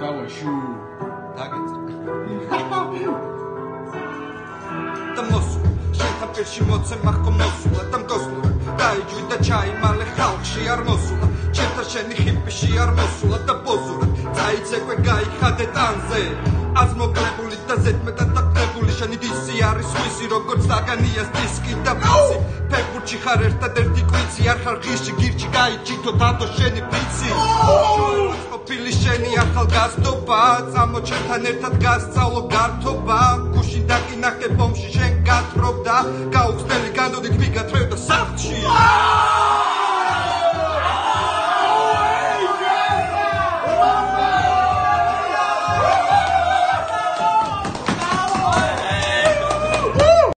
დავა შუ დაგეცა და მოსულ შენთან პირში მოცემა ხომ მოსულა და მგოსლურა დაიჯვი და ჩაი მალე ხალხში არ მოსულა ჩემთან შენი ხიპში არ მოსულა და პოზურა წაიცეკვე გაიხადე ტანზე აზმოკლებული და ზედმეტად დაკრებული შენი დისი არის ხისი როგორც დაგანიას დისკი და ფიცი ფეხბურთში ხარ ერთადერთი კვიცი არ ხარ ღირში გირჩი გაიჭითო დადო შენი შენი ახალგაზრდობა წამოჩერთან ერთად გასწავლო გართობა გუში დაკინახე ბომში შენ გათრობდა გაუხსნელი განდოდი თვიგა თრე